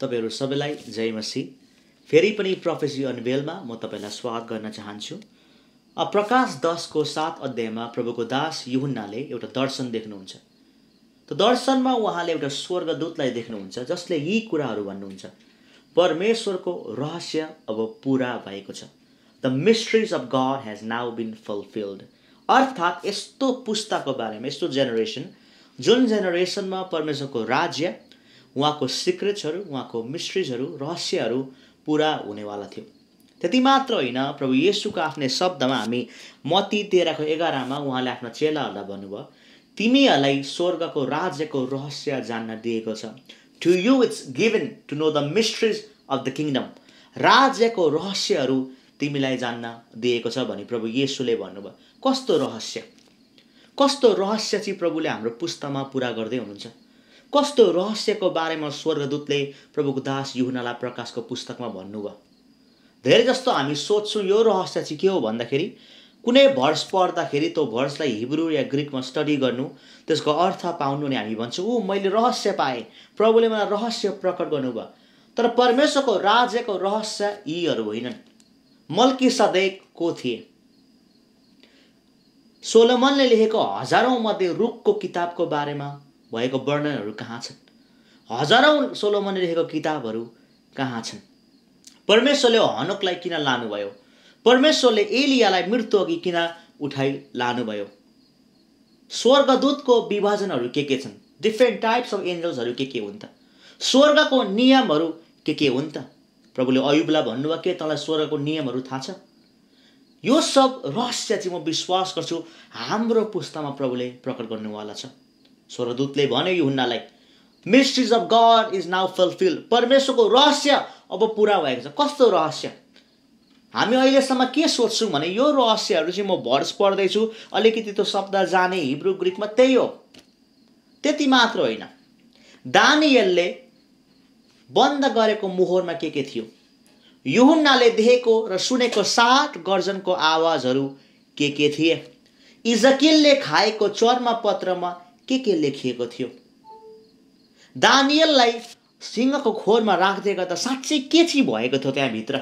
तपाईँहरू सबैलाई जय मसी फेरि पनि प्रोफेसी अनबेलमा म तपाईँलाई स्वागत गर्न चाहन्छु। प्रकाश दसको सात अध्यायमा प्रभुको दास युहुन्नाले एउटा दर्शन देख्नुहुन्छ। त दर्शनमा उहाँले एउटा स्वर्गदूतलाई देख्नुहुन्छ जसले यी कुराहरू भन्नुहुन्छ। परमेश्वरको रहस्य अब पुरा भएको छ। The mysteries of God has now been fulfilled अर्थात् यस्तो पुस्ताको बारेमा यस्तो जेनेरेसन जुन जेनेरेसनमा परमेश्वरको राज्य उहाँको सिक्रेट्सहरू उहाँको मिस्ट्रिजहरू रहस्यहरू पुरा हुनेवाला थियो। त्यति मात्र होइन प्रभु येसुको आफ्नै शब्दमा हामी मती तेह्रको एघारमा उहाँले आफ्नो चेलाहरूलाई भन्नुभयो तिमीहरूलाई स्वर्गको राज्यको रहस्य जान्न दिएको छ। To you it's given to know the mysteries of the kingdom राज्यको रहस्यहरू तिमीलाई जान्न दिएको छ भने प्रभु येसुले भन्नुभयो। कस्तो रहस्य? कस्तो रहस्य चाहिँ प्रभुले हाम्रो पुस्तामा पुरा गर्दै हुनुहुन्छ? कस्तो रहस्यको बारेमा स्वर्गदूतले प्रभुको दास युहुनालाई प्रकाशको पुस्तकमा भन्नुभयो? धेरै जस्तो हामी सोध्छौँ यो रहस्य चाहिँ के हो? भन्दाखेरि कुनै भर्स पढ्दाखेरि त्यो भर्सलाई हिब्रू या ग्रिकमा स्टडी गर्नु त्यसको अर्थ पाउनु नि हामी भन्छौँ ऊ मैले रहस्य पाएँ। प्रभुले मलाई रहस्य प्रकट गर्नुभयो। तर परमेश्वरको राज्यको रहस्य यीहरू होइनन्। मल्की सदैक को थिए। सोलोमनले लेखेको हजारौँ मध्ये रुखको किताबको बारेमा भएको वर्णनहरू कहाँ छन्? हजारौँ सोलोमनले लेखेको किताबहरू कहाँ छन्? परमेश्वरले हनकलाई किन लानुभयो? परमेश्वरले एलियालाई मृत्यु अघि किन उठाइ लानुभयो? स्वर्गदूतको विभाजनहरू के के छन्? डिफ्रेन्ट टाइप्स अफ एन्जल्सहरू के के हुन् त? स्वर्गको नियमहरू के के हुन् त? प्रभुले अयुबलाई भन्नुभयो के तँलाई स्वर्गको नियमहरू थाहा छ? यो सब रहस्य चाहिँ म विश्वास गर्छु हाम्रो पुस्तामा प्रभुले प्रकट गर्नुवाला छ। स्वर्गदूतले भन्यो यो हुन्नालाई mysteries of God is now fulfil परमेश्वरको रहस्य अब पुरा भएको छ। कस्तो रहस्य? हामी अहिलेसम्म के सोध्छौँ भने यो रहस्यहरू चाहिँ म भर्स पढ्दैछु। अलिकति त्यो शब्द जाने हिब्रू ग्रिकमा त्यही हो। त्यति मात्र होइन। दानियलले बन्द गरेको मोहरमा के के थियो? युहुन्नाले देखेको र सुनेको सात गर्जनको आवाजहरू के के थिए? इजकिलले खाएको चर्म पत्रमा के के लेखिएको थियो? दानियललाई सिंहको खोरमा राख्दै गर्दा साँच्चै के चाहिँ भएको थियो त्यहाँभित्र?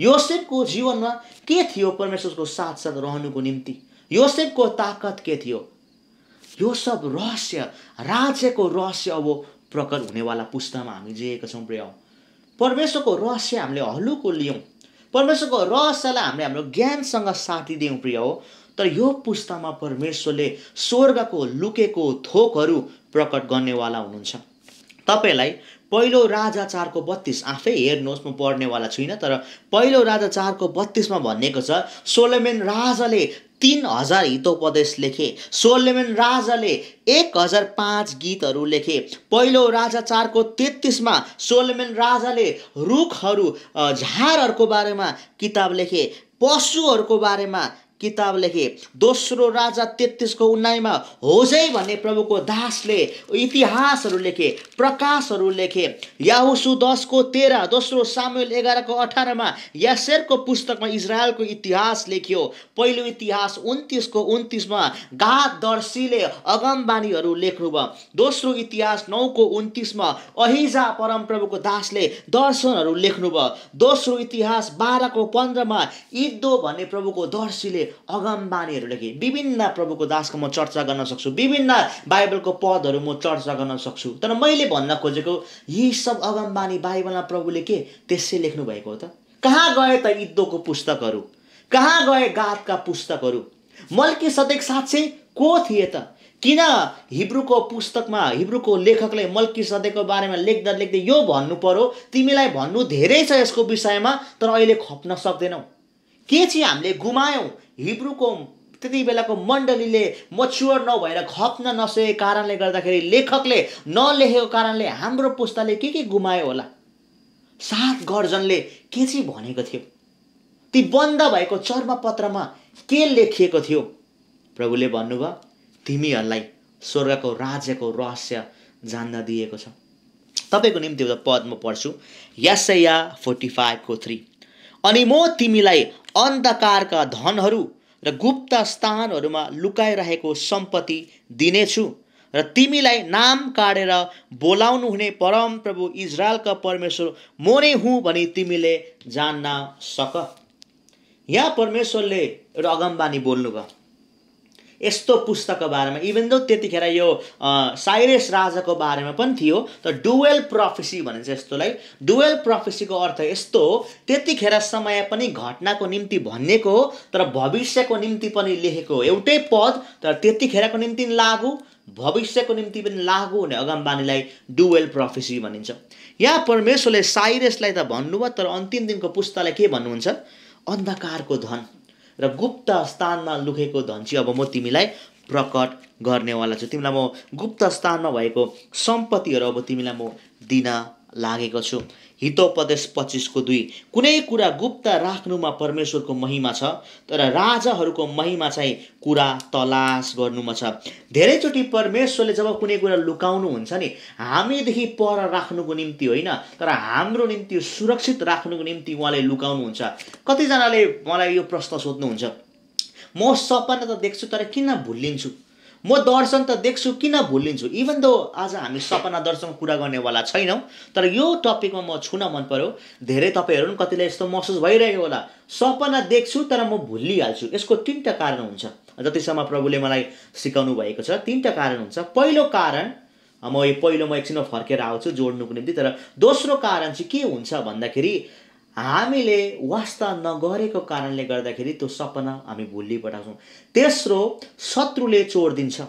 योसेफको जीवनमा के थियो परमेश्वरको साथसाथ रहनुको निम्ति? योसेफको ताकत के थियो? यो सब रहस्य राज्यको रहस्य अब प्रकट हुनेवाला पुस्तामा हामी जिएका छौँ प्रिय। परमेश्वरको रहस्य हामीले हलुको लियौँ। परमेश्वरको रहस्यलाई हामीले हाम्रो ज्ञानसँग साथी दियौँ प्रिय हो। तर यो पुस्तामा परमेश्वरले स्वर्गको लुकेको थोकहरू प्रकट गर्नेवाला हुनुहुन्छ। तपाईँलाई पहिलो राजा चारको बत्तिस आफै हेर्नुहोस् म पढ्नेवाला छुइनँ तर पहिलो राजा चारको बत्तिसमा भनिएको छ सोलेमेन राजाले तिन हजार हितोपदेश लेखे सोलेमेन राजाले एक हजार पाँच गीतहरू लेखे पहिलो राजा चारको तेत्तिसमा सोलेमेन राजाले रुखहरू झारहरूको बारेमा किताब लेखे पशुहरूको बारेमा किताब लेखे दोस्रो राजा तेत्तिसको उन्नाइमा होजै भन्ने प्रभुको दासले इतिहासहरू लेखे प्रकाशहरू लेखे। याहुसु दसको तेह्र दोस्रो सामुएल एघारको अठारमा यासेरको पुस्तकमा इजरायलको इतिहास लेख्यो। पहिलो इतिहास उन्तिसको उन्तिसमा गाद दर्शीले अगमबानीहरू लेख्नुभयो दोस्रो इतिहास नौको उन्तिसमा अहिजा परमप्रभुको दासले दर्शनहरू लेख्नुभयो दोस्रो इतिहास बाह्रको पन्ध्रमा इद्दो भन्ने प्रभुको दर्शीले अगमबानीहरू लेखेँ विभिन्न प्रभुको दासको म चर्चा गर्न सक्छु विभिन्न बाइबलको पदहरू म चर्चा गर्न सक्छु। तर मैले भन्न खोजेको यी सब अगमबानी बाइबलमा प्रभुले के? त्यसै लेख्नु भएको हो त। कहाँ गए त इद्दोको पुस्तकहरू? कहाँ गए गातका पुस्तकहरू? मल्की सदेक साँच्चै को थिए त? किन हिब्रूको पुस्तकमा हिब्रूको लेखकले मल्की सदेको बारेमा लेख्दा लेख्दै यो भन्नु पर्यो? तिमीलाई भन्नु धेरै छ यसको विषयमा तर अहिले खप्न सक्दैनौ। के चाहिँ हामीले गुमायौँ? हिब्रूको त्यति बेलाको मण्डलीले मच्योर नभएर खप्न नसकेको कारणले गर्दाखेरि लेखकले नलेखेको कारणले हाम्रो पुस्ताले के के गुमायो होला? सात गर्जनले के चाहिँ भनेको थियो? ती बन्द भएको चर्मपत्रमा के लेखिएको थियो? प्रभुले भन्नुभयो तिमीहरूलाई स्वर्गको राज्यको रहस्य जान्न दिएको छ। तपाईँको निम्ति एउटा पद म पढ्छु। यासैया फोर्टी फाइभको थ्री। अनि म तिमीलाई अन्धकारका धनहरू र गुप्त स्थानहरूमा लुकाइरहेको सम्पत्ति दिनेछु र तिमीलाई नाम काटेर बोलाउनु हुने परम प्रभु इजरायलका परमेश्वर म नै हुँ भनी तिमीले जान्न सक। यहाँ परमेश्वरले एउटा अगमबानी बोल्नुभयो। यस्तो पुस्तकको बारेमा इभन दो त्यतिखेर यो साइरेस राजाको बारेमा पनि थियो त डुवेल प्रोफेसी भनिन्छ यस्तोलाई डुवेल प्रोफेसीको अर्थ यस्तो हो त्यतिखेर समय पनि घटनाको निम्ति भनिएको हो तर भविष्यको निम्ति पनि लेखेको हो। एउटै पद तर त्यतिखेरको निम्ति लागु भविष्यको निम्ति पनि लागु हुने अगमबानीलाई डुवेल प्रोफेसी भनिन्छ। यहाँ परमेश्वरले साइरेसलाई त भन्नुभयो तर अन्तिम दिनको पुस्तालाई के भन्नुहुन्छ? अन्धकारको धन। र गुप्त स्थानमा लुकेको धन चाहिँ अब म तिमीलाई प्रकट गर्नेवाला छु। तिमीलाई म गुप्त स्थानमा भएको सम्पत्तिहरू अब तिमीलाई म दिन लागेको छु। हितोपदेश पच्चिसको दुई। कुनै कुरा गुप्त राख्नुमा परमेश्वरको महिमा छ तर राजाहरूको महिमा चाहिँ कुरा तलास गर्नुमा छ। धेरैचोटि परमेश्वरले जब कुनै कुरा लुकाउनुहुन्छ नि हामीदेखि पर राख्नुको निम्ति होइन तर हाम्रो निम्ति सुरक्षित राख्नुको निम्ति उहाँले लुकाउनुहुन्छ। कतिजनाले मलाई यो प्रश्न सोध्नुहुन्छ म सपना त देख्छु तर किन भुलिन्छु म दर्शन त देख्छु किन भुलिन्छु? इभन दो आज हामी सपना दर्शन कुरा गर्नेवाला छैनौँ तर यो टपिकमा म छुन मन पऱ्यो धेरै तपाईँहरू पनि कतिले यस्तो महसुस भइरहेको होला। सपना देख्छु तर म भुलिहाल्छु। यसको तिनवटा कारण हुन्छ। जतिसम्म प्रभुले मलाई सिकाउनु भएको छ तिनवटा कारण हुन्छ। पहिलो कारण म पहिलो म एकछिनमा फर्केर आउँछु जोड्नुको निम्ति। तर दोस्रो कारण चाहिँ के हुन्छ भन्दाखेरि हामीले वास्ता नगरेको कारणले गर्दाखेरि त्यो सपना हामी भुलिपठाउँछौँ तेस्रो शत्रुले चोरिदिन्छ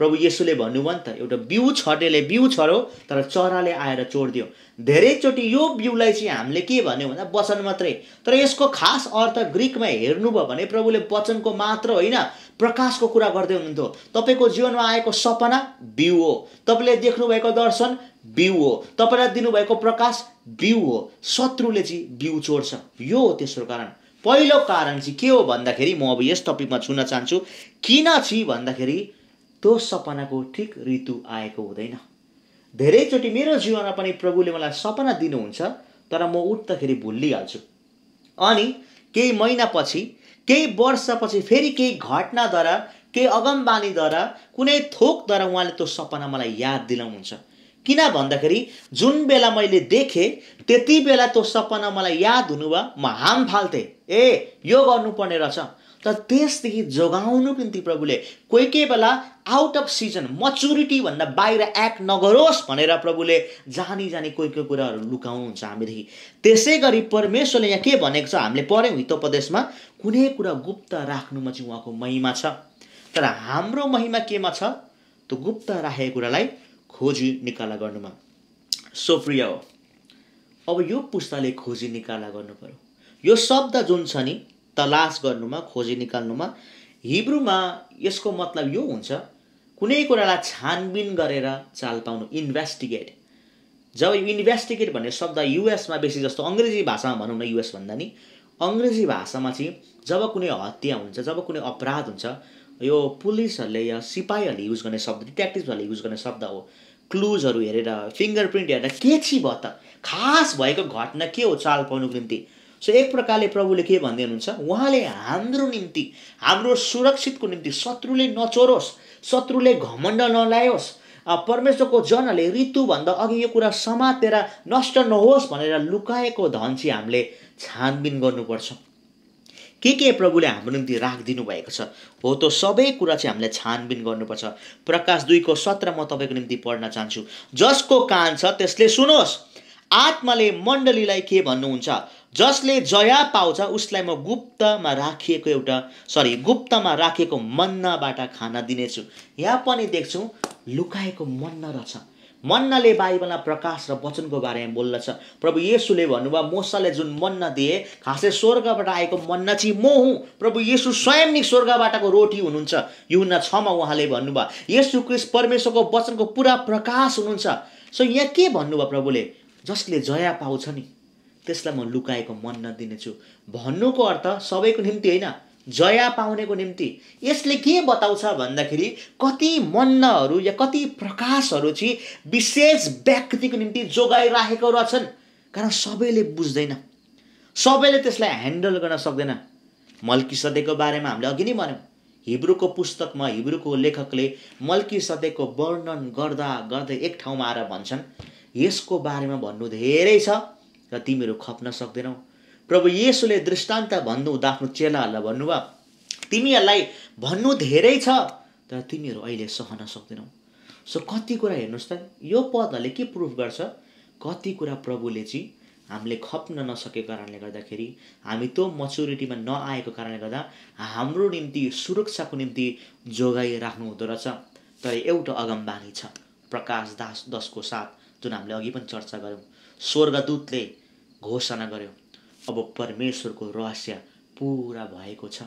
प्रभु येसुले भन्नुभयो नि त एउटा बिउ छटेले बिउ छर्यो तर चराले आएर चोरिदियो धेरैचोटि यो बिउलाई चाहिँ हामीले के भन्यो भन्दा वचन मात्रै। तर यसको खास अर्थ ग्रिकमा हेर्नुभयो भने प्रभुले वचनको मात्र होइन प्रकाशको कुरा गर्दै हुनुहुन्थ्यो। तपाईँको जीवनमा आएको सपना बिउ हो। तपाईँले देख्नुभएको दर्शन बिउ हो। तपाईँलाई दिनुभएको प्रकाश बिउ हो शत्रुले चाहिँ बिउ चोर्छ। यो हो तेस्रो कारण। पहिलो कारण चाहिँ के हो भन्दाखेरि म अब यस टपिकमा छुन चाहन्छु किन चाहिँ भन्दाखेरि त्यो सपनाको ठिक ऋतु आएको हुँदैन। धेरैचोटि मेरो जीवनमा पनि प्रभुले मलाई सपना दिनुहुन्छ तर म उठ्दाखेरि भुलिहाल्छु। अनि केही महिनापछि केही वर्षपछि फेरि केही घटनाद्वारा केही अगमबानीद्वारा कुनै थोकद्वारा उहाँले त्यो सपना मलाई याद दिलाउनुहुन्छ। किन भन्दाखेरि जुन बेला मैले देखेँ त्यति बेला त्यो सपना मलाई याद हुनुभयो म हाम फाल्थेँ। ए यो गर्नुपर्ने रहेछ। तर त्यसदेखि जोगाउनुको निम्ति प्रभुले कोही कोही बेला आउट अफ सिजन मच्युरिटी भन्दा बाहिर एक्ट नगरोस् भनेर प्रभुले जानी जानी कोही कोही कुराहरू लुकाउनुहुन्छ हामीदेखि। त्यसै गरी परमेश्वरले यहाँ के भनेको छ हामीले पढ्यौँ हितोपदेशमा कुनै कुरा गुप्त राख्नुमा चाहिँ उहाँको महिमा छ। तर हाम्रो महिमा केमा छ? त्यो गुप्त राखेको कुरालाई खोजी निकाला गर्नुमा? सो प्रिय हो। अब यो पुस्ताले खोजी निकाला गर्नु पऱ्यो यो शब्द जुन छ नि तलास गर्नुमा खोजी निकाल्नुमा हिब्रूमा यसको मतलब यो हुन्छ कुनै कुरालाई छानबिन गरेर चाल पाउनु इन्भेस्टिगेट जब इन्भेस्टिगेट भन्ने शब्द युएसमा बेसी जस्तो अङ्ग्रेजी भाषामा भनौँ न युएस भन्दा नि अङ्ग्रेजी भाषामा चाहिँ जब कुनै हत्या हुन्छ जब कुनै अपराध हुन्छ यो पुलिसहरूले या सिपाहीहरूले युज गर्ने शब्द डिटेक्टिभहरूले युज गर्ने शब्द हो। क्लुजहरू हेरेर फिङ्गर प्रिन्ट हेरेर के भयो त? खास भएको घटना के हो चाल पाउनुको निम्ति? सो एक प्रकारले प्रभुले के भन्दै हुनुहुन्छ? उहाँले हाम्रो निम्ति हाम्रो सुरक्षितको निम्ति शत्रुले नचोरोस् शत्रुले घमण्ड नलायोस् परमेश्वरको जनले ऋतुभन्दा अघि यो कुरा समातेर नष्ट नहोस् भनेर लुकाएको धन चाहिँ हामीले छानबिन गर्नुपर्छ। के के प्रभुले हाम्रो निम्ति राखिदिनु भएको छ? हो त सबै कुरा चाहिँ हामीले छानबिन गर्नुपर्छ। प्रकाश दुईको सत्र म तपाईँको निम्ति पढ्न चाहन्छु। जसको कान छ त्यसले सुनोस्। आत्माले मण्डलीलाई के भन्नुहुन्छ? जसले जया पाउँछ उसलाई म गुप्तमा राखिएको एउटा सरी गुप्तमा राखेको मन्नाबाट खाना दिनेछु। यहाँ पनि देख्छौँ लुकाएको मन्ना रहेछ। मन्नाले बाइबलमा प्रकाश र वचनको बारेमा बोल्दछ। प्रभु येसुले भन्नुभयो मोसाले जुन मन्ना दिए खासै स्वर्गबाट आएको मन्ना चाहिँ म हुँ। प्रभु येसु स्वयं नै स्वर्गबाटको रोटी हुनुहुन्छ। युना छमा उहाँले भन्नुभयो यसु क्रिस परमेश्वरको वचनको पुरा प्रकाश हुनुहुन्छ। सो यहाँ के भन्नुभयो प्रभुले? जसले जया पाउँछ नि त्यसलाई म लुकाएको मन्ना दिनेछु। भन्नुको अर्थ सबैको निम्ति होइन। जया पाउनेको निम्ति यसले के बताउँछ भन्दाखेरि कति मन्नहरू या कति प्रकाशहरू चाहिँ विशेष व्यक्तिको निम्ति जोगाइराखेको रहेछन्। कारण सबैले बुझ्दैन। सबैले त्यसलाई ह्यान्डल गर्न सक्दैन। मल्की सधैँको बारेमा हामीले अघि नै भन्यौँ। हिब्रूको पुस्तकमा हिब्रूको लेखकले मल्की सदेको वर्णन गर्दा गर्दै एक ठाउँमा आएर भन्छन् यसको बारेमा भन्नु धेरै छ र तिमीहरू खप्न सक्दैनौ। प्रभु येसुले दृष्टान्त भन्नुहुँदा आफ्नो चेलाहरूलाई भन्नुभयो तिमीहरूलाई भन्नु धेरै छ तर तिमीहरू अहिले सहन सक्दैनौ। सो कति कुरा हेर्नुहोस् त यो पदहरूले के प्रुफ गर्छ? कति कुरा प्रभुले चाहिँ हामीले खप्न नसकेको कारणले गर्दाखेरि हामी त्यो मच्युरिटीमा नआएको कारणले गर्दा हाम्रो निम्ति सुरक्षाको निम्ति जोगाइराख्नु हुँदो रहेछ। तर एउटा अगमबानी छ प्रकाश दास दसको साथ जुन हामीले अघि पनि चर्चा गऱ्यौँ। स्वर्गदूतले घोषणा गर्यो। अब परमेश्वरको रहस्य पुरा भएको छ.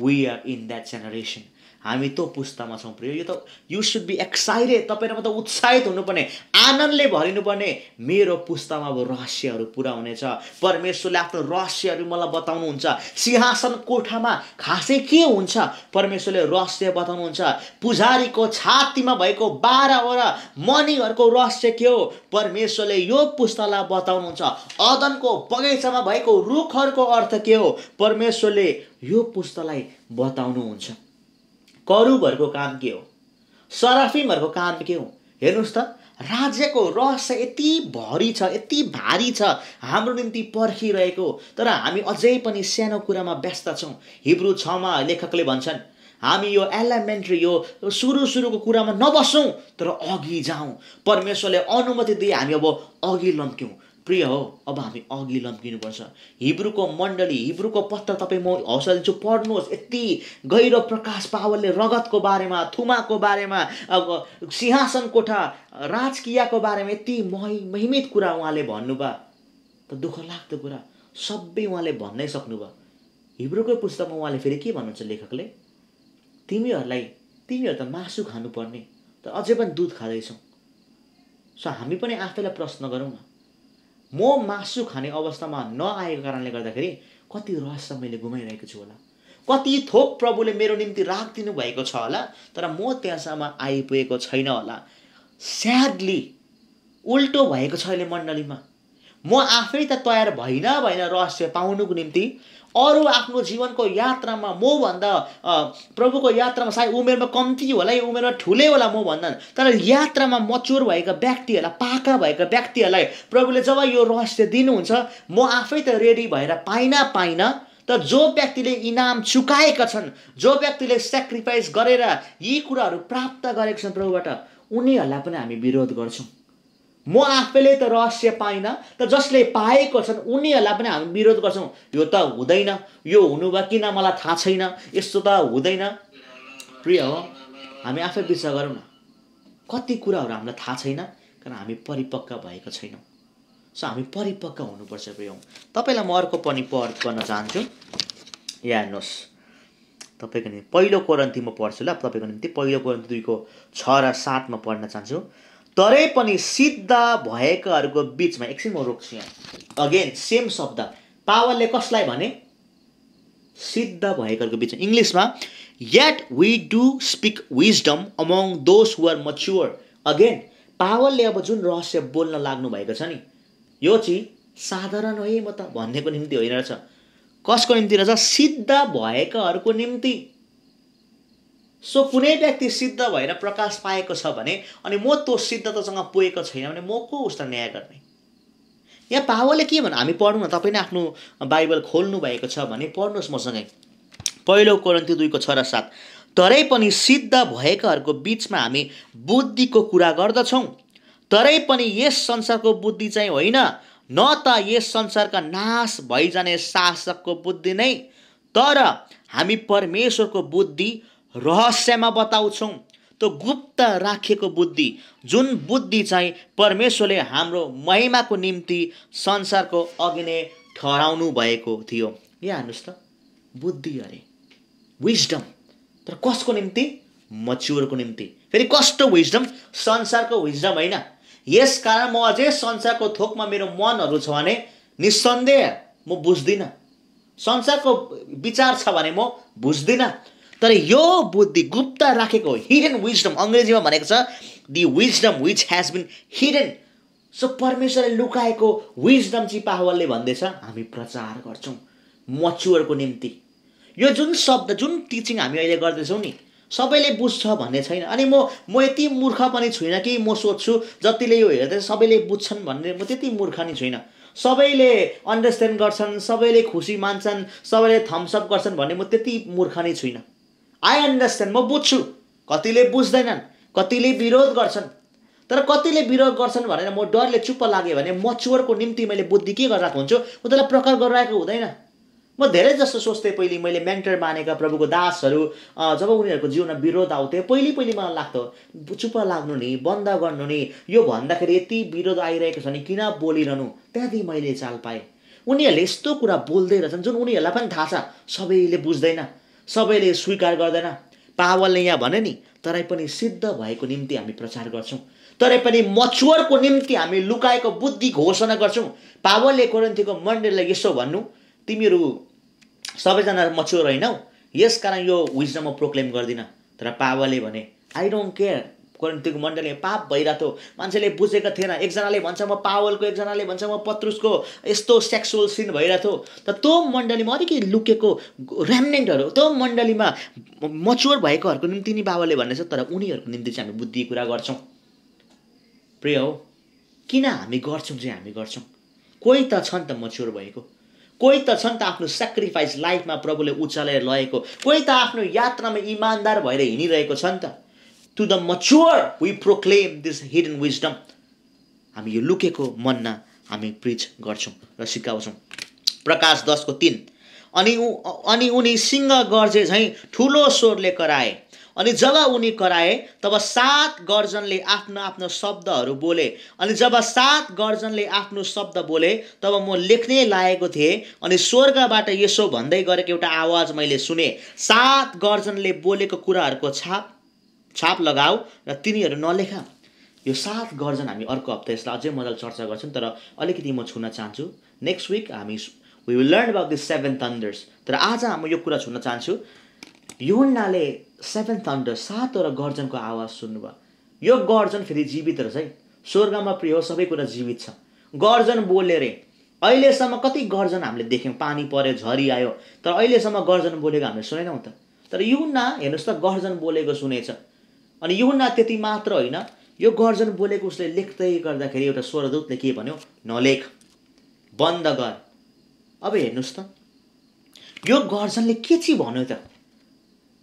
We are in that generation हामी त्यो पुस्तामा छौँ प्रिय। यो त यु सुड बी एक्साइटेड तपाईँहरूमा त उत्साहित हुनुपर्ने आनन्दले भरिनुपर्ने मेरो पुस्तामा अब रहस्यहरू पुरा हुनेछ। परमेश्वरले आफ्नो रहस्यहरू मलाई बताउनुहुन्छ। सिंहासन कोठामा खासै के हुन्छ? परमेश्वरले रहस्य बताउनुहुन्छ। पुजारीको छातीमा भएको बाह्रवटा मणिहरूको रहस्य के हो? परमेश्वरले यो पुस्तालाई बताउनुहुन्छ। अदनको बगैँचामा भएको रुखहरूको अर्थ के हो? परमेश्वरले यो पुस्तालाई बताउनुहुन्छ। करुबहरूको काम के हो? सराफिमहरूको काम के हो? हेर्नुहोस् त राज्यको रहस्य यति भरी छ यति भारी छ हाम्रो निम्ति पर्खिरहेको तर हामी अझै पनि सानो कुरामा व्यस्त छौँ। हिब्रू छमा लेखकले भन्छन् हामी यो एलिमेन्ट्री यो सुरु सुरुको कुरामा नबसौँ तर अघि जाउँ परमेश्वरले अनुमति दिए हामी अब अघि लम्क्यौँ। प्रिय हो अब हामी अघि लम्किनुपर्छ। हिब्रूको मण्डली हिब्रूको पत्र तपाईँ म हौसला दिन्छु पढ्नुहोस्। यति गहिरो प्रकाश पावलले रगतको बारेमा थुमाको बारेमा अब सिंहासन कोठा राजकियाको बारेमा यति महि महिमित कुरा उहाँले भन्नुभयो। त दुःख लाग्दो कुरा। सबै उहाँले भन्नै सक्नुभयो। हिब्रूकै पुस्तकमा उहाँले फेरि के भन्नुहुन्छ लेखकले? तिमीहरूलाई तिमीहरू त मासु खानुपर्ने। तर अझै पनि दुध खाँदैछौ। सो हामी पनि आफैलाई प्रश्न गरौँ न। म मासु खाने अवस्थामा नआएको कारणले गर्दाखेरि कति रहस्य मैले गुमाइरहेको छु होला। कति थोक प्रभुले मेरो निम्ति राखिदिनु भएको छ होला तर म त्यहाँसम्म आइपुगेको छैन होला। स्याडली उल्टो भएको छ अहिले मण्डलीमा। म आफै त तयार भइन भइन रहस्य पाउनुको निम्ति अरू आफ्नो जीवनको यात्रामा मभन्दा प्रभुको यात्रामा सायद उमेरमा कम्ती होला यो उमेरमा ठुलै होला म भन्दा तर यात्रामा मचुर भएका व्यक्तिहरूलाई पाका भएका व्यक्तिहरूलाई प्रभुले जब यो रहस्य दिनुहुन्छ म आफै त रेडी भएर पाइनँ पाइनँ त जो व्यक्तिले इनाम चुकाएका छन् जो व्यक्तिले सेक्रिफाइस गरेर यी कुराहरू प्राप्त गरेका छन् प्रभुबाट उनीहरूलाई पनि हामी विरोध गर्छौँ। म आफैले त रहस्य पाइनँ त जसले पाएको छन् उनीहरूलाई पनि हामी विरोध गर्छौँ। यो त हुँदैन यो हुनु भयो किन मलाई थाहा छैन यस्तो त हुँदैन। प्रिय हो हामी आफै विचार गरौँ न। कति कुराहरू हामीलाई थाहा छैन कारण हामी परिपक्व भएको छैनौँ। सो हामी परिपक्व हुनुपर्छ प्रिय तपाईँलाई म अर्को पनि पढ गर्न चाहन्छु। या हेर्नुहोस् तपाईँको निम्ति पहिलो कोरन्ती म पढ्छु ल। तपाईँको निम्ति पहिलो कोरन्ती दुईको छ र सातमा पढ्न चाहन्छु। तरै पनि सिद्ध भएकाहरूको बिचमा एकछिन म रोक्छु यहाँ। अगेन सेम शब्द। पावरले कसलाई भने? सिद्ध भएकाहरूको बिचमा। इङ्ग्लिसमा yet we do speak wisdom among those who mature again पावरले अब जुन रहस्य बोल्न लाग्नु भएको छ नि यो चाहिँ साधारण हो म त भन्नेको निम्ति होइन रहेछ। कसको निम्ति रहेछ? सिद्ध भएकाहरूको निम्ति। सो कुनै व्यक्ति सिद्ध भएर प्रकाश पाएको छ भने अनि म त्यो सिद्धतासँग पुगेको छैन भने म को उसलाई न्याय गर्ने? यहाँ पावरले के भन्नु? हामी पढौँ न तपाईँ नै आफ्नो बाइबल खोल्नु भएको छ भने पढ्नुहोस् मसँगै। पहिलो कोरन्ती दुईको छ र सात। तरै पनि सिद्ध भएकाहरूको बिचमा हामी बुद्धिको कुरा गर्दछौँ। तरै पनि यस संसारको बुद्धि चाहिँ होइन न त यस संसारका नाश भइजाने शासकको बुद्धि नै। तर हामी परमेश्वरको बुद्धि रहस्यमा बताउँछौँ। त्यो गुप्त राखेको बुद्धि जुन बुद्धि चाहिँ परमेश्वरले हाम्रो महिमाको निम्ति संसारको अघि नै ठहराउनु भएको थियो। यहाँ हेर्नुहोस् त बुद्धि अरे विजडम तर कसको निम्ति? मच्योरको निम्ति। फेरि कस्तो विजडम संसारको विजडम होइन। यस कारण म अझै संसारको थोकमा मेरो मनहरू छ भने निसन्देह म बुझ्दिनँ। संसारको विचार छ भने म बुझ्दिनँ। तर यो बुद्धि गुप्त राखेको हिडन विजडम अङ्ग्रेजीमा भनेको छ the wisdom which has been hidden so परमेश्वरले लुकाएको विजडम चाहिँ पावलले भन्दैछ हामी प्रचार गर्छौँ मचुवरको निम्ति. यो जुन शब्द जुन टिचिङ हामी अहिले गर्दैछौँ नि सबैले बुझ्छ भन्ने छैन। अनि म म यति मूर्ख पनि छुइनँ कि म सोध्छु जतिले यो हेर्दै सबैले बुझ्छन् भन्ने म त्यति मूर्ख नि छुइनँ। सबैले अन्डरस्ट्यान्ड गर्छन् सबैले खुसी मान्छन् सबैले थम्सअप गर्छन् भन्ने म त्यति मूर्ख नै छुइनँ। आई अन्डरस्ट्यान्ड म बुझ्छु। कतिले बुझ्दैनन् कतिले विरोध गर्छन्। तर कतिले विरोध गर्छन् भनेर म डरले चुप्प लाग्यो भने मचुवरको निम्ति मैले बुद्धि के गरिरहेको हुन्छु? म त्यसलाई प्रकार गरिरहेको हुँदैन। म धेरै जस्तो सोच्थेँ पहिले मैले मेन्टर मानेका प्रभुको दासहरू जब उनीहरूको जीवनमा विरोध आउँथ्यो पहिले पहिले मलाई लाग्थ्यो चुप्प लाग्नु नि बन्द गर्नु नि। यो भन्दाखेरि यति विरोध आइरहेको छ नि किन बोलिरहनु? त्यहाँदेखि मैले चाल पाएँ। उनीहरूले यस्तो कुरा बोल्दै रहेछन् जुन उनीहरूलाई पनि थाहा छ। सबैले बुझ्दैन। सबैले स्वीकार गर्दैन। पावलले यहाँ भने नि तरै पनि सिद्ध भएको निम्ति हामी प्रचार गर्छौँ। तरै पनि मचुवरको निम्ति हामी लुकाएको बुद्धि घोषणा गर्छौँ। पावलले कोरन्थीको मण्डलीलाई यसो भन्नु तिमीहरू सबैजना मच्योर होइनौ? यसकारण यो विजडम म प्रोक्लेम गर्दिनँ। तर पावलले भने आई डोन्ट केयर कोरिन्तीको मण्डलीमा पाप भइरहेको थियो। मान्छेले बुझेको थिएन। एकजनाले भन्छ म पावलको। एकजनाले भन्छ म पत्रुसको। यस्तो सेक्सुअल सिन भइरहेको थियो। त त्यो मण्डलीमा अलिकति लुकेको ऱ्यामनेन्टहरू त्यो मण्डलीमा मच्योर भएकोहरूको निम्ति नि बाबाले भन्नेछ तर उनीहरूको निम्ति चाहिँ हामी बुद्धि कुरा गर्छौँ। प्रिय हो किन हामी गर्छौँ चाहिँ हामी गर्छौँ? कोही त छ नि त मच्योर भएको। कोही त छ नि त आफ्नो सेक्रिफाइस लाइफमा प्रभुले उचालेर लगेको। कोही त आफ्नो यात्रामा इमान्दार भएर हिँडिरहेको छ नि त। To the mature we proclaim this hidden wisdom हामी यो लुकेको मनमा हामी प्रिच गर्छौँ र सिकाउँछौँ। प्रकाश दसको तिन। अनि अनि उनी सिंह गर्जे झैँ ठुलो स्वरले कराए। अनि जब उनी कराए तब सात गर्जनले आफ्नो आफ्नो शब्दहरू बोले। अनि जब सात गर्जनले आफ्नो शब्द बोले तब म लेख्ने लागेको थिएँ। अनि स्वर्गबाट यसो भन्दै गरेको एउटा आवाज मैले सुने। सात गर्जनले बोलेको कुराहरूको छाप छाप लगाऊ र तिनीहरू नलेखा। यो सात गर्जन हामी अर्को हप्ता यसलाई अझै मजाले चर्चा गर्छौँ तर अलिकति म छुन चाहन्छु। नेक्स्ट विक हामी we will learn about this seven thunders तर आज म यो कुरा छुन चाहन्छु। युन्नाले सेभेन थन्डर सातवटा गर्जनको आवाज सुन्नुभयो। यो गर्जन फेरि जीवित रहेछ है। स्वर्गमा प्रिय सबै कुरा जीवित छ। गर्जन बोले रे अहिलेसम्म कति गर्जन हामीले देख्यौँ? पानी पऱ्यो झरी आयो। तर अहिलेसम्म गर्जन बोलेको हामीले सुनेनौँ त। तर युना हेर्नुहोस् त गर्जन बोलेको सुनेछ। अनि युना त्यति मात्र होइन यो गर्जन बोलेको उसले लेख्दै गर्दाखेरि एउटा स्वरदूतले के भन्यो? नलेख बन्द गर। अब हेर्नुहोस् त। यो गर्जनले के चाहिँ भन्यो त?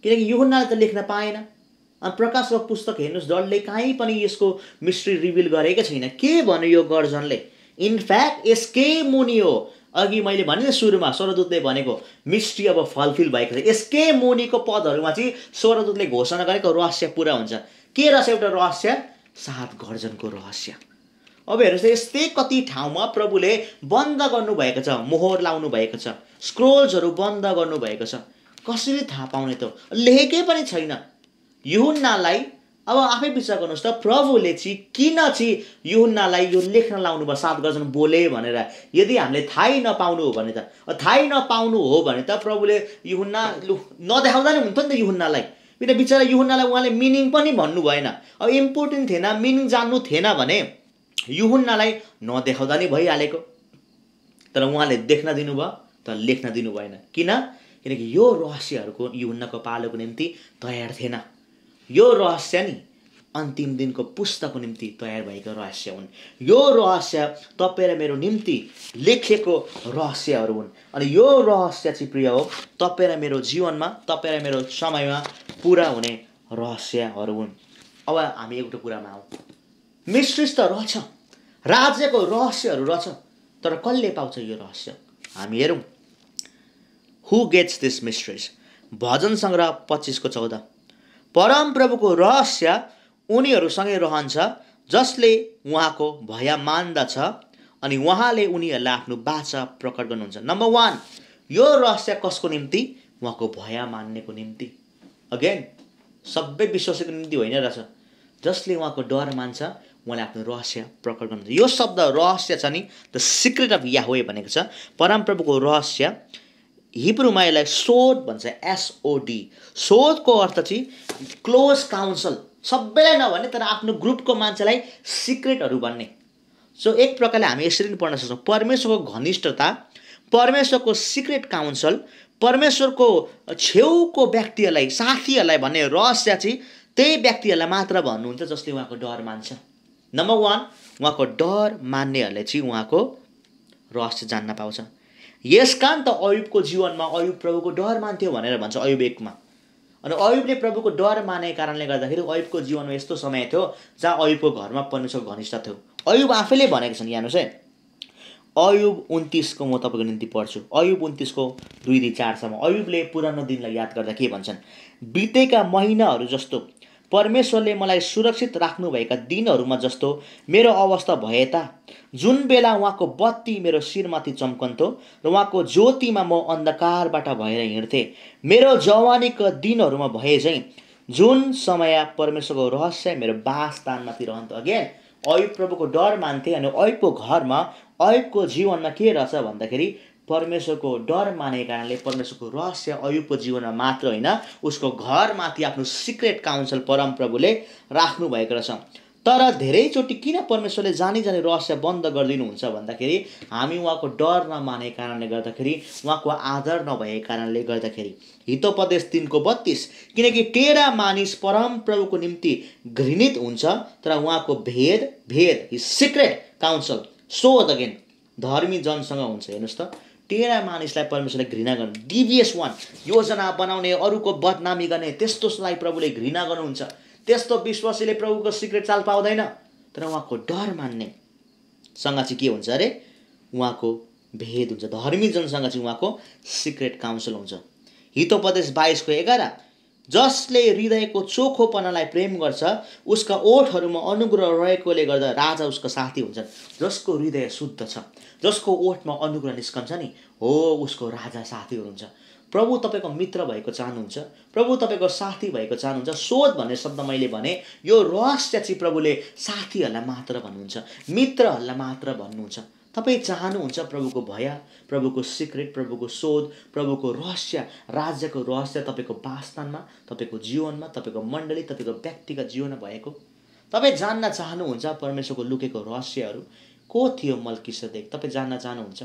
किनकि युहुन्नाले त लेख्न पाएन। अनि प्रकाशको पुस्तक हेर्नुहोस् डल्ले कहीँ पनि यसको मिस्ट्री रिभिल गरेको छैन। के भन्यो यो गर्जनले? इनफ्याक्ट यसकै मुनि हो अघि मैले भने सुरुमा स्वरदूतले भनेको मिस्ट्री अब फलफिल भएको छ। यसकै मुनिको पदहरूमा चाहिँ स्वरदूतले घोषणा गरेको रहस्य पुरा हुन्छ। के रहेछ एउटा रहस्य? सात गर्जनको रहस्य। अब हेर्नुहोस् यस्तै कति ठाउँमा प्रभुले बन्द गर्नुभएको छ मोहर लाउनु भएको छ स्क्रोल्सहरू बन्द गर्नुभएको छ। कसरी थाहा पाउने त लेखेकै पनि छैन। युहुन्नालाई अब आफै विचार गर्नुहोस् त प्रभुले चाहिँ किन चाहिँ युहुन्नालाई यो लेख्न लाउनु भयो सात गजन बोले भनेर। यदि हामीले थाहै नपाउनु हो भने त थाहै नपाउनु हो भने त प्रभुले युहुन्ना लु नदेखाउँदा नि हुन्थ्यो नि त युहुन्नालाई। किन बिचरा युहुन्नालाई उहाँले मिनिङ पनि भन्नु भएन। अब इम्पोर्टेन्ट थिएन मिनिङ जान्नु थिएन भने युहुन्नालाई नदेखाउँदा नि भइहालेको। तर उहाँले देख्न दिनुभयो तर लेख्न दिनु भएन। किन? किनकि यो रहस्यहरूको युहुन्नाको पालोको निम्ति तयार थिएन। यो रहस्य नि अन्तिम दिनको पुस्तकको निम्ति तयार भएको रहस्य हुन्। यो रहस्य तपाईँ र मेरो निम्ति लेखेको रहस्यहरू हुन्। अनि यो रहस्य चाहिँ प्रिय हो तपाईँ र मेरो जीवनमा तपाईँ र मेरो समयमा पुरा हुने रहस्यहरू हुन्। अब हामी एउटा कुरामा आउँ। मिस्ट्रिस त रहेछ राज्यको रहस्यहरू रहेछ तर कसले पाउँछ यो रहस्य? हामी हेरौँ। हु गेट्स दिस मिस्ट्रिस भजन सङ्ग्रह पच्चिसको चौध। परमप्रभुको रहस्य उनीहरूसँगै रहन्छ जसले उहाँको भय मान्दछ अनि उहाँले उनीहरूलाई आफ्नो बाचा प्रकट गर्नुहुन्छ। नम्बर वान यो रहस्य कसको निम्ति? उहाँको भय मान्नेको निम्ति। अगेन सबै विश्वासको निम्ति होइन रहेछ। जसले उहाँको डर मान्छ उहाँले आफ्नो रहस्य प्रकट गर्नुहुन्छ। यो शब्द रहस्य छ नि द सिक्रेट अफ यावे भनेको छ। परमप्रभुको रहस्य हिब्रूमा यसलाई सोध भन्छ एसओडी सोधको अर्थ चाहिँ क्लोज काउन्सल। सबैलाई नभने तर आफ्नो ग्रुपको मान्छेलाई सिक्रेटहरू भन्ने। सो एक प्रकारले हामी यसरी पनि पढ्न सक्छौँ। परमेश्वरको घनिष्ठता परमेश्वरको सिक्रेट काउन्सल परमेश्वरको छेउको व्यक्तिहरूलाई साथीहरूलाई भन्ने रहस्य चाहिँ त्यही व्यक्तिहरूलाई मात्र भन्नुहुन्छ जसले उहाँको डर मान्छ। नम्बर वान उहाँको डर मान्नेहरूले चाहिँ उहाँको रहस्य जान्न पाउँछ। यस कारण त अयुबको जीवनमा अयुब प्रभुको डर मान्थ्यो भनेर भन्छ अयुब एकमा। अनि अयुबले प्रभुको डर मानेको कारणले गर्दाखेरि अयुबको जीवनमा यस्तो समय थियो जहाँ अयुबको घरमा परमेश्वरको घनिष्ठ थियो। अयुब आफैले भनेको छन् हेर्नुहोस् है। अयुब उन्तिसको म तपाईँको निम्ति पढ्छु। अयुब उन्तिसको दुईदेखि चारसम्म अयुबले पुरानो दिनलाई याद गर्दा के भन्छन्? बितेका महिनाहरू जस्तो परमेश्वरले मलाई सुरक्षित राख्नुभएका दिनहरूमा जस्तो मेरो अवस्था भए ता जुन बेला उहाँको बत्ती मेरो शिरमाथि चम्कन्थ्यो र उहाँको ज्योतिमा म अन्धकारबाट भएर हिँड्थेँ मेरो जवानीको दिनहरूमा भए चाहिँ जुन समय परमेश्वरको रहस्य मेरो बासस्थानमाथि रहन्थ्यो अगेन ऐब प्रभुको डर मान्थे अनि ऐबको घरमा ऐबको जीवनमा के रहेछ भन्दाखेरि परमेश्वरको डर मानेको कारणले परमेश्वरको रहस्य अयुबको जीवनमा मात्र होइन उसको घरमाथि आफ्नो सिक्रेट काउन्सिल परमप्रभुले राख्नुभएको रहेछ। तर धेरैचोटि किन परमेश्वरले जानी जाने रहस्य बन्द गरिदिनुहुन्छ भन्दाखेरि हामी उहाँको डर नमानेको कारणले गर्दाखेरि उहाँको आदर नभएको कारणले गर्दाखेरि हितोपदेश तिनको बत्तिस किनकि टेरा मानिस परम प्रभुको निम्ति घृणित हुन्छ तर उहाँको भेद भेद he secret counsel so again धर्मी जनसँग हुन्छ। हेर्नुहोस् त टेरा मानिसलाई परमेश्वरले घृणा गर्नु डिभिएस वान योजना बनाउने अरूको बदनामी गर्ने त्यस्तोलाई प्रभुले घृणा गर्नुहुन्छ। त्यस्तो विश्वासीले प्रभुको सिक्रेट चाल पाउँदैन। तर उहाँको डर मान्नेसँग चाहिँ के हुन्छ अरे? उहाँको भेद हुन्छ। धर्मी जनसँग चाहिँ उहाँको सिक्रेट काउन्सिल हुन्छ। हितोपदेश बाइसको एघार जसले हृदयको चोखोपनालाई प्रेम गर्छ उसका ओठहरूमा अनुग्रह रहेकोले गर्दा राजा उसको साथी हुन्छन्। जसको हृदय शुद्ध छ जसको ओठमा अनुग्रह निस्कन्छ नि हो उसको राजा साथीहरू हुन्छ। प्रभु तपाईँको मित्र भएको चाहनुहुन्छ प्रभु तपाईँको साथी भएको चाहनुहुन्छ सोध भन्ने शब्द मैले भने यो रहस्य चाहिँ प्रभुले साथीहरूलाई मात्र भन्नुहुन्छ मित्रहरूलाई मात्र भन्नुहुन्छ। तपाईँ चाहनुहुन्छ प्रभुको भय प्रभुको सिक्रेट प्रभुको शोध प्रभुको रहस्य राज्यको रहस्य तपाईँको वासस्थानमा तपाईँको जीवनमा तपाईँको मण्डली तपाईँको व्यक्तिगत जीवनमा भएको? तपाईँ जान्न चाहनुहुन्छ परमेश्वरको लुकेको रहस्यहरू? को थियो मल्किसदेक? तपाईँ जान्न चाहनुहुन्छ?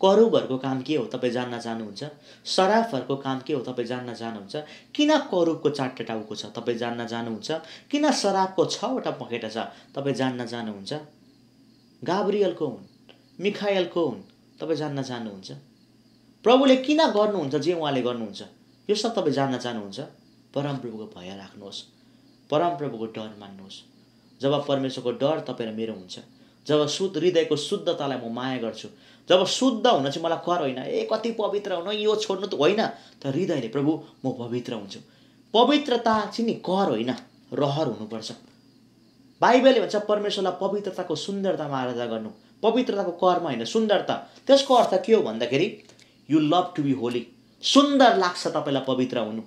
करुबहरूको काम के हो तपाईँ जान्न चाहनुहुन्छ? सराफहरूको काम के हो तपाईँ जान्न चाहनुहुन्छ? किन करुबको चारवटा टाउको छ तपाईँ जान्न चाहनुहुन्छ? किन सराफको छवटा पखेटा छ तपाईँ जान्न चाहनुहुन्छ? गाब्रियलको हुन् मिखायलको हुन् तपाईँ जान्न चाहनुहुन्छ? प्रभुले किन गर्नुहुन्छ जे उहाँले गर्नुहुन्छ? यो सब तपाईँ जान्न चाहनुहुन्छ? परमप्रभुको भय राख्नुहोस्। परमप्रभुको डर मान्नुहोस्। जब परमेश्वरको डर तपाईँ र मेरो हुन्छ जब शुद्ध हृदयको शुद्धतालाई म माया गर्छु जब शुद्ध हुन चाहिँ मलाई कर होइन ए कति पवित्र हुनु यो छोड्नु त होइन। तर हृदयले प्रभु म पवित्र हुन्छु। पवित्रता चाहिँ नि कर होइन रहर हुनुपर्छ। बाइबलले भन्छ परमेश्वरलाई पवित्रताको सुन्दरतामा आराधना गर्नु। पवित्रताको कर्म होइन सुन्दरता। त्यसको अर्थ के हो भन्दाखेरि you love to be holy सुन्दर लाग्छ तपाईँलाई पवित्र हुनु।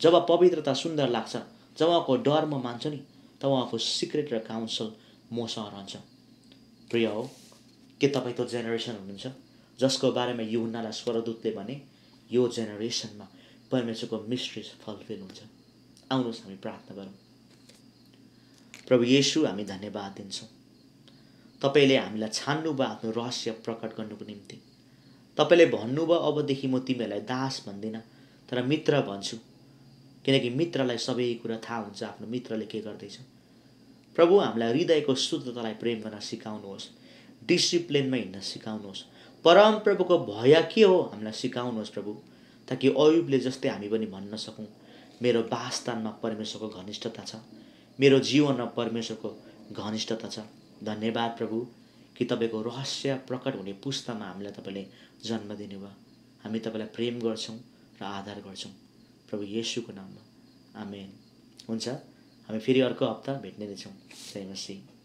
जब पवित्रता सुन्दर लाग्छ जब उहाँको डर म मान्छु नि तब उहाँको सिक्रेट र काउन्सिल मसँग रहन्छ। प्रिय हो के तपाईँ त्यो जेनेरेसन हुनुहुन्छ? जसको बारेमा युनालाई स्वरदूतले भने यो जेनेरेसनमा परमेश्वरको मिस्ट्रिज फलफिल हुन्छ। आउनुहोस् हामी प्रार्थना गरौँ। प्रभु येसु हामी धन्यवाद दिन्छौँ। तपाईँले हामीलाई छान्नुभयो आफ्नो रहस्य प्रकट गर्नुको निम्ति। तपाईँले भन्नुभयो अबदेखि म तिमीहरूलाई दास भन्दिनँ तर मित्र भन्छु। किनकि मित्रलाई सबै कुरा थाहा हुन्छ आफ्नो मित्रले के गर्दैछ। प्रभु हामीलाई हृदयको शुद्धतालाई प्रेम गर्न सिकाउनुहोस् डिसिप्लिनमा हिँड्न सिकाउनुहोस्। परम प्रभुको भय के हो हामीलाई सिकाउनुहोस् प्रभु ताकि अयुबले जस्तै हामी पनि भन्न सकौँ। मेरो वासस्थानमा परमेश्वरको घनिष्ठता छ। मेरो जीवनमा परमेश्वरको घनिष्ठता छ। धन्यवाद प्रभु कि तपाईँको रहस्य प्रकट हुने पुस्तामा हामीलाई तपाईँले जन्म दिनुभयो। हामी तपाईँलाई प्रेम गर्छौँ र आधार गर्छौँ। प्रभु येसुको नाममा। आमेन। हुन्छ? हामी फेरि अर्को हप्ता भेट्ने नै छौँ जय